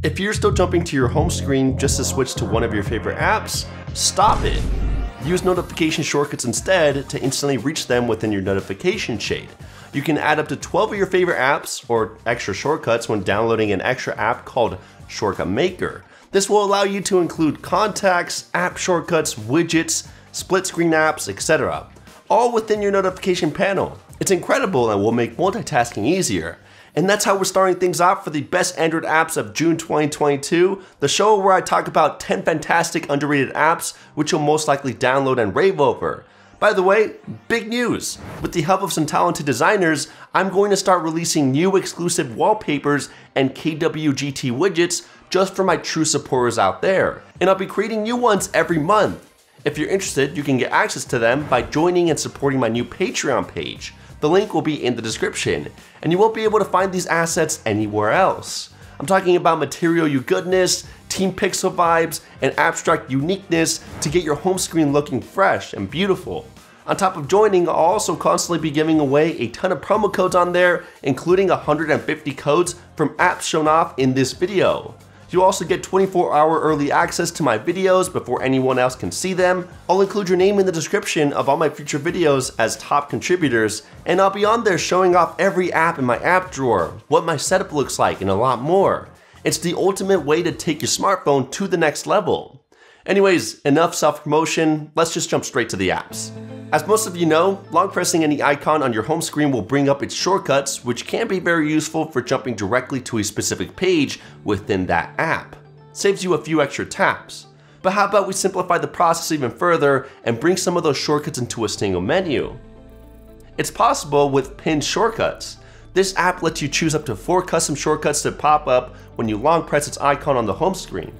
If you're still jumping to your home screen just to switch to one of your favorite apps, stop it. Use notification shortcuts instead to instantly reach them within your notification shade. You can add up to 12 of your favorite apps or extra shortcuts when downloading an extra app called Shortcut Maker. This will allow you to include contacts, app shortcuts, widgets, split screen apps, etc. All within your notification panel. It's incredible and will make multitasking easier. And that's how we're starting things off for the best Android apps of June 2022, the show where I talk about 10 fantastic underrated apps which you'll most likely download and rave over. By the way, big news! With the help of some talented designers, I'm going to start releasing new exclusive wallpapers and KWGT widgets just for my true supporters out there. And I'll be creating new ones every month. If you're interested, you can get access to them by joining and supporting my new Patreon page. The link will be in the description, and you won't be able to find these assets anywhere else. I'm talking about material you goodness, team pixel vibes, and abstract uniqueness to get your home screen looking fresh and beautiful. On top of joining, I'll also constantly be giving away a ton of promo codes on there, including 150 codes from apps shown off in this video. You'll also get 24 hour early access to my videos before anyone else can see them. I'll include your name in the description of all my future videos as top contributors, and I'll be on there showing off every app in my app drawer, what my setup looks like, and a lot more. It's the ultimate way to take your smartphone to the next level. Anyways, enough self promotion, let's just jump straight to the apps. As most of you know, long pressing any icon on your home screen will bring up its shortcuts, which can be very useful for jumping directly to a specific page within that app. Saves you a few extra taps. But how about we simplify the process even further and bring some of those shortcuts into a single menu? It's possible with pinned shortcuts. This app lets you choose up to four custom shortcuts to pop up when you long press its icon on the home screen.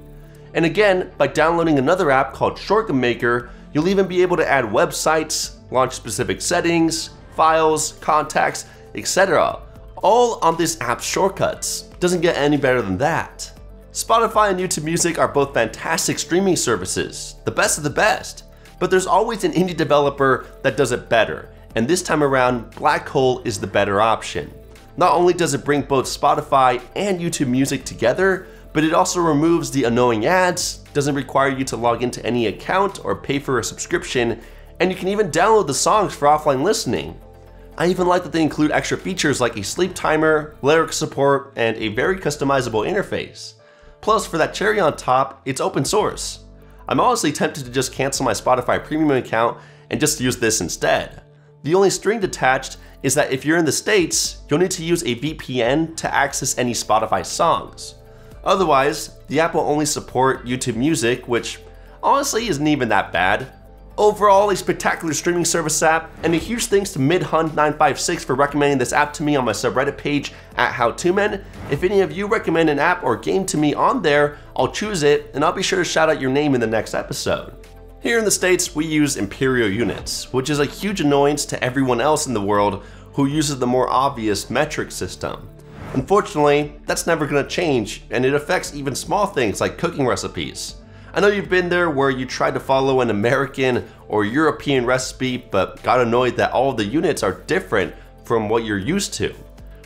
And again, by downloading another app called Shortcut Maker, You'll even be able to add websites, launch specific settings, files, contacts, etc. All on this app's shortcuts. Doesn't get any better than that. Spotify and YouTube Music are both fantastic streaming services, the best of the best. But there's always an indie developer that does it better, and this time around, Black Hole is the better option. Not only does it bring both Spotify and YouTube Music together, but it also removes the annoying ads, doesn't require you to log into any account or pay for a subscription, and you can even download the songs for offline listening. I even like that they include extra features like a sleep timer, lyric support, and a very customizable interface. Plus, for that cherry on top, it's open source. I'm honestly tempted to just cancel my Spotify premium account and just use this instead. The only string attached is that if you're in the States, you'll need to use a VPN to access any Spotify songs. Otherwise, the app will only support YouTube Music, which honestly isn't even that bad. Overall, a spectacular streaming service app, and a huge thanks to MidHunt956 for recommending this app to me on my subreddit page at HowToMen. If any of you recommend an app or game to me on there, I'll choose it, and I'll be sure to shout out your name in the next episode. Here in the States, we use Imperial units, which is a huge annoyance to everyone else in the world who uses the more obvious metric system. Unfortunately, that's never going to change, and it affects even small things like cooking recipes. I know you've been there where you tried to follow an American or European recipe but got annoyed that all the units are different from what you're used to.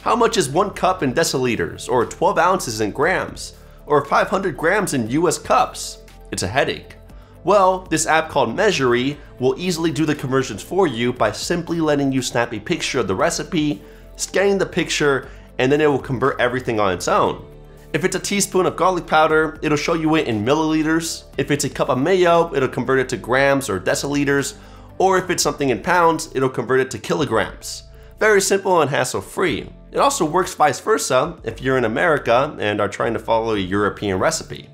How much is 1 cup in deciliters, or 12 ounces in grams, or 500 grams in US cups? It's a headache. Well, this app called Measury will easily do the conversions for you by simply letting you snap a picture of the recipe, scanning the picture, and then it will convert everything on its own. If it's a teaspoon of garlic powder, it'll show you it in milliliters. If it's a cup of mayo, it'll convert it to grams or deciliters. Or if it's something in pounds, it'll convert it to kilograms. Very simple and hassle free. It also works vice versa if you're in America and are trying to follow a European recipe.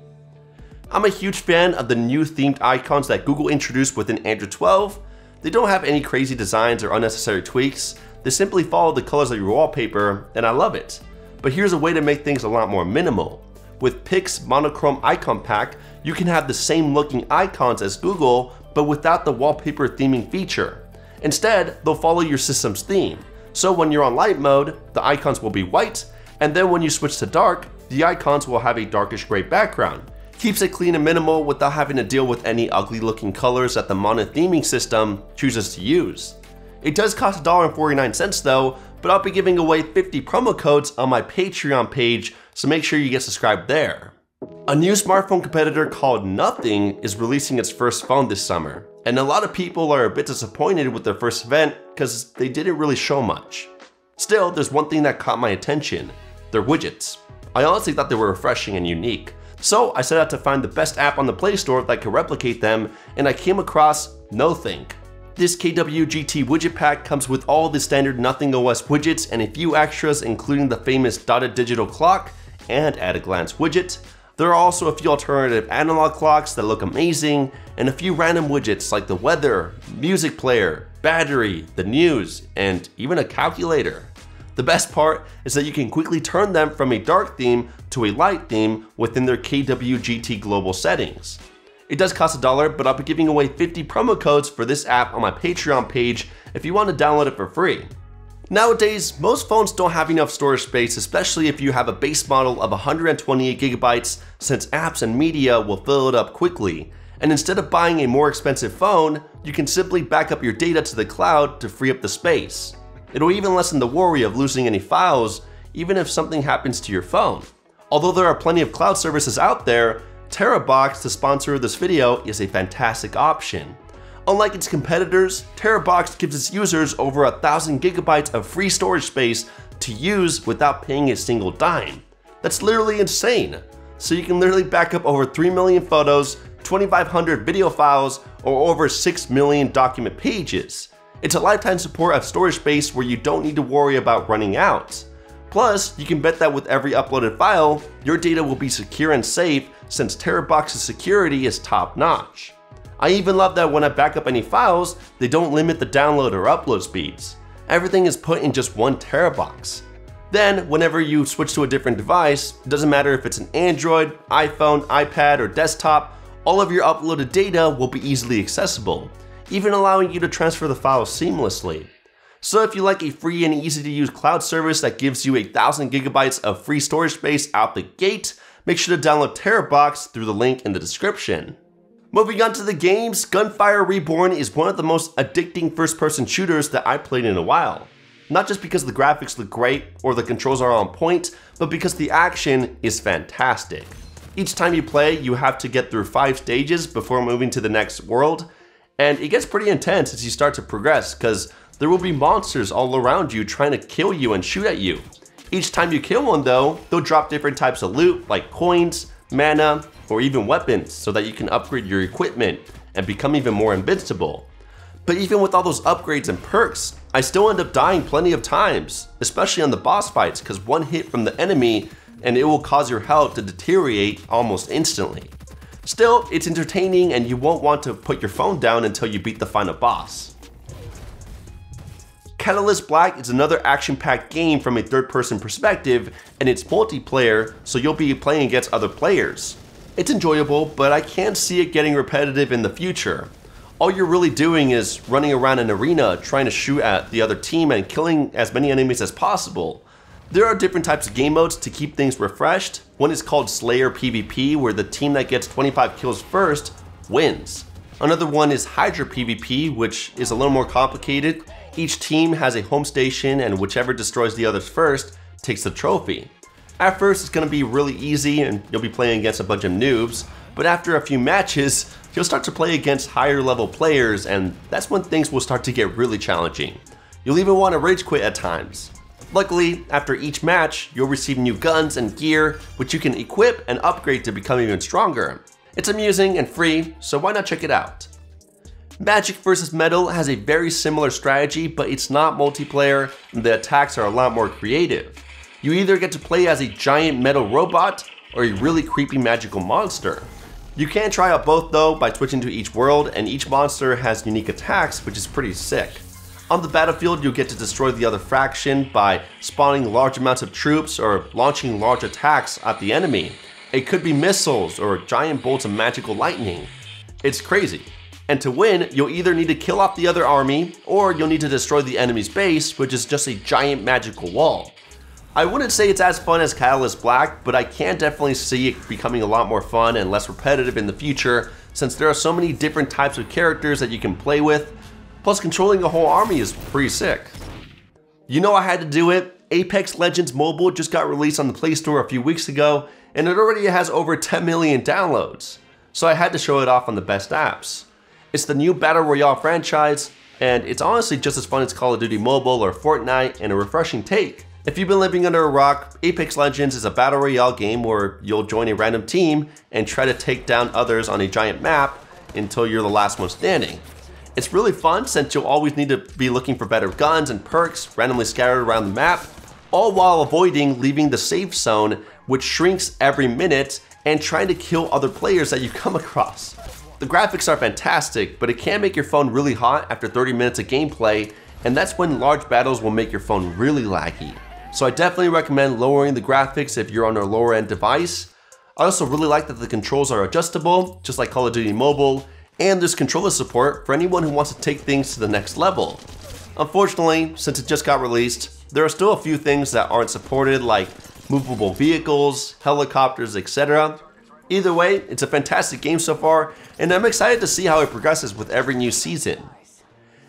I'm a huge fan of the new themed icons that Google introduced within Android 12. They don't have any crazy designs or unnecessary tweaks, they simply follow the colors of your wallpaper, and I love it. But here's a way to make things a lot more minimal. With Pix Monochrome Icon Pack, you can have the same looking icons as Google, but without the wallpaper theming feature. Instead, they'll follow your system's theme. So when you're on light mode, the icons will be white, and then when you switch to dark, the icons will have a darkish gray background. Keeps it clean and minimal without having to deal with any ugly looking colors that the mono theming system chooses to use. It does cost $1.49 though, but I'll be giving away 50 promo codes on my Patreon page, so make sure you get subscribed there. A new smartphone competitor called Nothing is releasing its first phone this summer, and a lot of people are a bit disappointed with their first event because they didn't really show much. Still, there's one thing that caught my attention, their widgets. I honestly thought they were refreshing and unique, so I set out to find the best app on the Play Store that could replicate them, and I came across Nothink. This KWGT widget pack comes with all the standard Nothing OS widgets and a few extras including the famous dotted digital clock and at a glance widget. There are also a few alternative analog clocks that look amazing and a few random widgets like the weather, music player, battery, the news, and even a calculator. The best part is that you can quickly turn them from a dark theme to a light theme within their KWGT global settings. It does cost a dollar, but I'll be giving away 50 promo codes for this app on my Patreon page if you want to download it for free. Nowadays, most phones don't have enough storage space, especially if you have a base model of 128 gigabytes, since apps and media will fill it up quickly. And instead of buying a more expensive phone, you can simply back up your data to the cloud to free up the space. It'll even lessen the worry of losing any files, even if something happens to your phone. Although there are plenty of cloud services out there, Terabox, the sponsor of this video, is a fantastic option. Unlike its competitors, Terabox gives its users over a thousand gigabytes of free storage space to use without paying a single dime. That's literally insane. So you can literally back up over 3 million photos, 2,500 video files, or over 6 million document pages. It's a lifetime support of storage space where you don't need to worry about running out. Plus, you can bet that with every uploaded file, your data will be secure and safe since Terabox's security is top notch. I even love that when I back up any files, they don't limit the download or upload speeds. Everything is put in just one Terabox. Then, whenever you switch to a different device, it doesn't matter if it's an Android, iPhone, iPad, or desktop, all of your uploaded data will be easily accessible, even allowing you to transfer the files seamlessly. So if you like a free and easy to use cloud service that gives you a thousand gigabytes of free storage space out the gate, make sure to download Terabox through the link in the description. Moving on to the games, Gunfire Reborn is one of the most addicting first person shooters that I played in a while. Not just because the graphics look great or the controls are on point, but because the action is fantastic. Each time you play, you have to get through 5 stages before moving to the next world, and it gets pretty intense as you start to progress because there will be monsters all around you trying to kill you and shoot at you. Each time you kill one though, they'll drop different types of loot like coins, mana, or even weapons so that you can upgrade your equipment and become even more invincible. But even with all those upgrades and perks, I still end up dying plenty of times, especially on the boss fights because one hit from the enemy and it will cause your health to deteriorate almost instantly. Still, it's entertaining and you won't want to put your phone down until you beat the final boss. Catalyst Black is another action-packed game from a third-person perspective, and it's multiplayer, so you'll be playing against other players. It's enjoyable, but I can't see it getting repetitive in the future. All you're really doing is running around an arena trying to shoot at the other team and killing as many enemies as possible. There are different types of game modes to keep things refreshed. One is called Slayer PvP, where the team that gets 25 kills first wins. Another one is Hydra PvP, which is a little more complicated each team has a home station and whichever destroys the others first takes the trophy. At first it's going to be really easy and you'll be playing against a bunch of noobs, but after a few matches, you'll start to play against higher level players and that's when things will start to get really challenging. You'll even want to rage quit at times. Luckily, after each match, you'll receive new guns and gear, which you can equip and upgrade to become even stronger. It's amusing and free, so why not check it out? Magic vs. Metal has a very similar strategy, but it's not multiplayer, and the attacks are a lot more creative. You either get to play as a giant metal robot, or a really creepy magical monster. You can try out both though by switching to each world, and each monster has unique attacks, which is pretty sick. On the battlefield, you'll get to destroy the other faction by spawning large amounts of troops or launching large attacks at the enemy. It could be missiles or giant bolts of magical lightning. It's crazy. And to win, you'll either need to kill off the other army, or you'll need to destroy the enemy's base, which is just a giant magical wall. I wouldn't say it's as fun as Catalyst Black, but I can definitely see it becoming a lot more fun and less repetitive in the future, since there are so many different types of characters that you can play with, plus controlling a whole army is pretty sick. You know I had to do it, Apex Legends Mobile just got released on the Play Store a few weeks ago, and it already has over 10 million downloads. So I had to show it off on the best apps. It's the new Battle Royale franchise, and it's honestly just as fun as Call of Duty Mobile or Fortnite and a refreshing take. If you've been living under a rock, Apex Legends is a battle royale game where you'll join a random team and try to take down others on a giant map until you're the last one standing. It's really fun since you'll always need to be looking for better guns and perks randomly scattered around the map, all while avoiding leaving the safe zone, which shrinks every minute, and trying to kill other players that you come across. The graphics are fantastic, but it can make your phone really hot after 30 minutes of gameplay, and that's when large battles will make your phone really laggy. So I definitely recommend lowering the graphics if you're on a lower end device. I also really like that the controls are adjustable, just like Call of Duty Mobile, and there's controller support for anyone who wants to take things to the next level. Unfortunately, since it just got released, there are still a few things that aren't supported like movable vehicles, helicopters, etc. Either way, it's a fantastic game so far, and I'm excited to see how it progresses with every new season.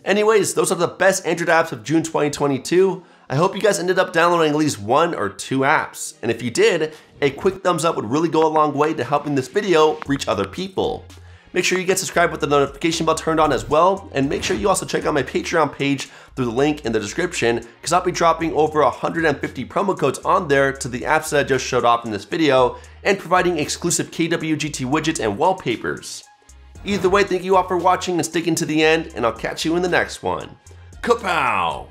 Anyways, those are the best Android apps of June 2022. I hope you guys ended up downloading at least one or two apps. And if you did, a quick thumbs up would really go a long way to helping this video reach other people. Make sure you get subscribed with the notification bell turned on as well, and make sure you also check out my Patreon page through the link in the description, because I'll be dropping over 150 promo codes on there to the apps that I just showed off in this video, and providing exclusive KWGT widgets and wallpapers. Either way, thank you all for watching and sticking to the end, and I'll catch you in the next one. Kapow!